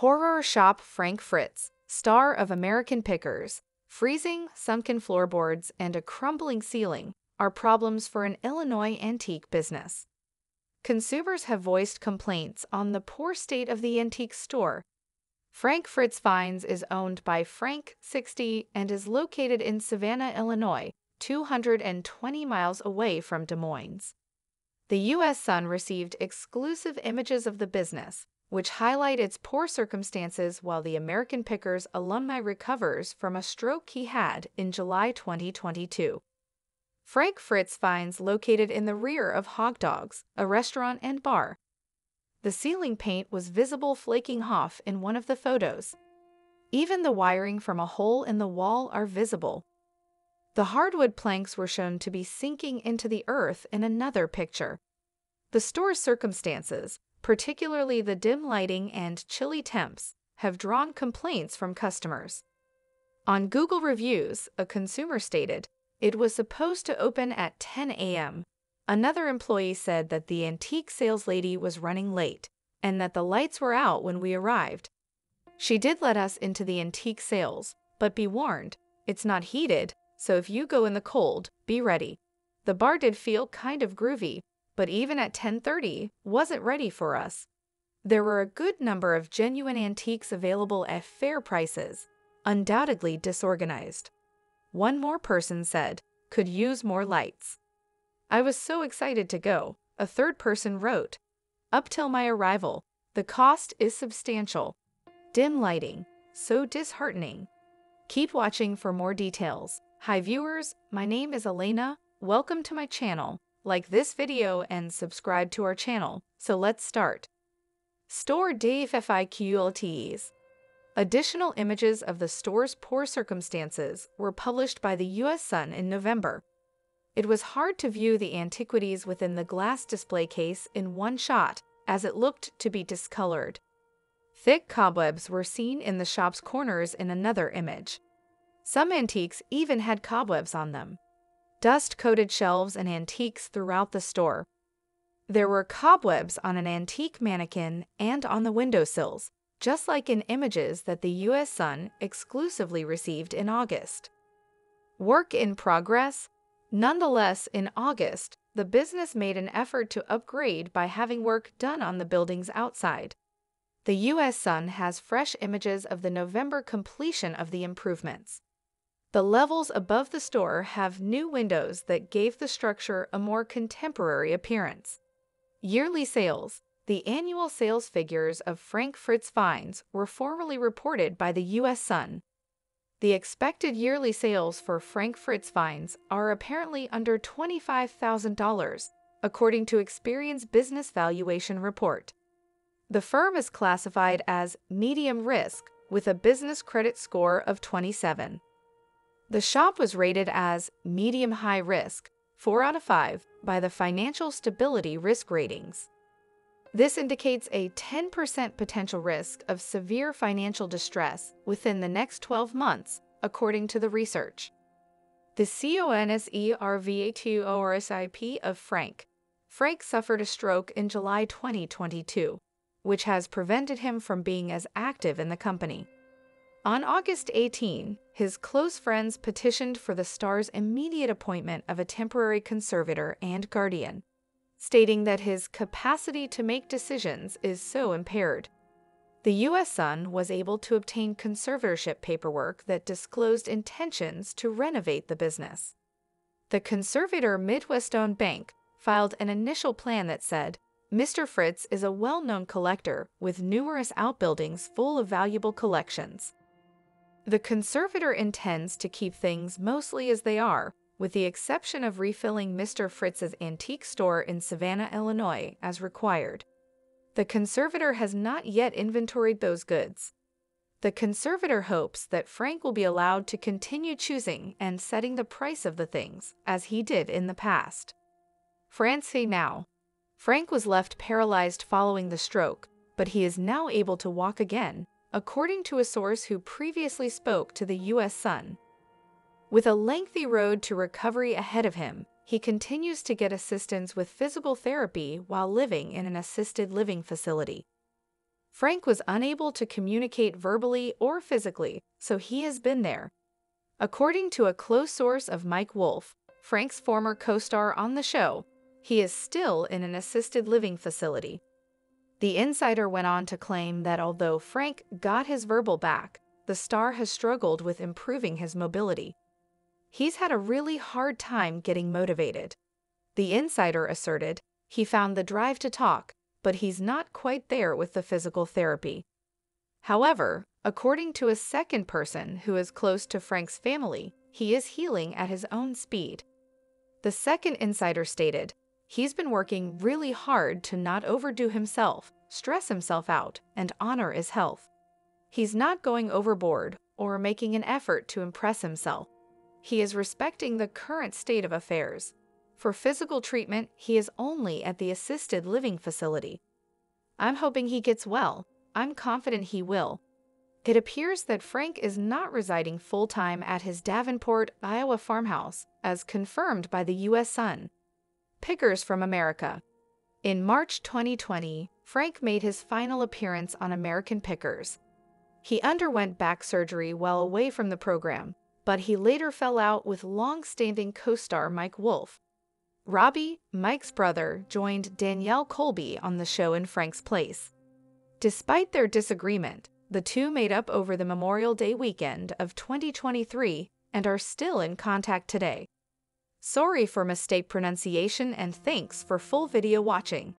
Horror shop Frank Fritz, star of American Pickers, freezing, sunken floorboards, and a crumbling ceiling are problems for an Illinois antique business. Consumers have voiced complaints on the poor state of the antique store. Frank Fritz Finds is owned by Frank 60 and is located in Savannah, Illinois, 220 miles away from Des Moines. The U.S. Sun received exclusive images of the business, which highlight its poor circumstances while the American Pickers alumni recovers from a stroke he had in July 2022. Frank Fritz finds located in the rear of Hog Dogs, a restaurant and bar. The ceiling paint was visible flaking off in one of the photos. Even the wiring from a hole in the wall are visible. The hardwood planks were shown to be sinking into the earth in another picture. The store's circumstances, particularly the dim lighting and chilly temps, have drawn complaints from customers. On Google Reviews, a consumer stated, it was supposed to open at 10 a.m. Another employee said that the antique sales lady was running late and that the lights were out when we arrived. She did let us into the antique sales, but be warned, it's not heated, so if you go in the cold, be ready. The bar did feel kind of groovy, but even at 10:30 wasn't ready for us. There were a good number of genuine antiques available at fair prices, undoubtedly disorganized. One more person said, could use more lights. I was so excited to go, a third person wrote. Up till my arrival, the cost is substantial. Dim lighting, so disheartening. Keep watching for more details. Hi viewers, my name is Elena. Welcome to my channel. Like this video and subscribe to our channel. So let's start. Store Dave FIQLTEs. Additional images of the store's poor circumstances were published by the U.S. Sun in November. It was hard to view the antiquities within the glass display case in one shot, as it looked to be discolored. Thick cobwebs were seen in the shop's corners in another image. Some antiques even had cobwebs on them. Dust coated shelves and antiques throughout the store. There were cobwebs on an antique mannequin and on the windowsills, just like in images that the U.S. Sun exclusively received in August. Work in progress? Nonetheless, in August, the business made an effort to upgrade by having work done on the buildings outside. The U.S. Sun has fresh images of the November completion of the improvements. The levels above the store have new windows that gave the structure a more contemporary appearance. Yearly sales. The annual sales figures of Frank Fritz Finds were formerly reported by the U.S. Sun. The expected yearly sales for Frank Fritz Finds are apparently under $25,000, according to Experian's Business Valuation Report. The firm is classified as medium risk with a business credit score of 27. The shop was rated as medium high risk, 4 out of 5, by the Financial Stability Risk Ratings. This indicates a 10% potential risk of severe financial distress within the next 12 months, according to the research. The CONSERVATORSHIP of Frank. Frank suffered a stroke in July 2022, which has prevented him from being as active in the company. On August 18, his close friends petitioned for the star's immediate appointment of a temporary conservator and guardian, stating that his capacity to make decisions is so impaired. The U.S. Sun was able to obtain conservatorship paperwork that disclosed intentions to renovate the business. The conservator Midwest Midwestone Bank filed an initial plan that said, Mr. Fritz is a well known collector with numerous outbuildings full of valuable collections. The conservator intends to keep things mostly as they are, with the exception of refilling Mr. Fritz's antique store in Savannah, Illinois, as required. The conservator has not yet inventoried those goods. The conservator hopes that Frank will be allowed to continue choosing and setting the price of the things, as he did in the past. France now. Frank was left paralyzed following the stroke, but he is now able to walk again, according to a source who previously spoke to the U.S. Sun. With a lengthy road to recovery ahead of him, he continues to get assistance with physical therapy while living in an assisted living facility. Frank was unable to communicate verbally or physically, so he has been there. According to a close source of Mike Wolfe, Frank's former co-star on the show, he is still in an assisted living facility. The insider went on to claim that although Frank got his verbal back, the star has struggled with improving his mobility. He's had a really hard time getting motivated. The insider asserted he found the drive to talk, but he's not quite there with the physical therapy. However, according to a second person who is close to Frank's family, he is healing at his own speed. The second insider stated, he's been working really hard to not overdo himself, stress himself out, and honor his health. He's not going overboard or making an effort to impress himself. He is respecting the current state of affairs. For physical treatment, he is only at the assisted living facility. I'm hoping he gets well. I'm confident he will. It appears that Frank is not residing full time at his Davenport, Iowa farmhouse, as confirmed by the U.S. Sun. Pickers from America. In March 2020, Frank made his final appearance on American Pickers. He underwent back surgery while away from the program, but he later fell out with long standing co star Mike Wolfe. Robbie, Mike's brother, joined Danielle Colby on the show in Frank's place. Despite their disagreement, the two made up over the Memorial Day weekend of 2023 and are still in contact today. Sorry for mistake pronunciation and thanks for full video watching.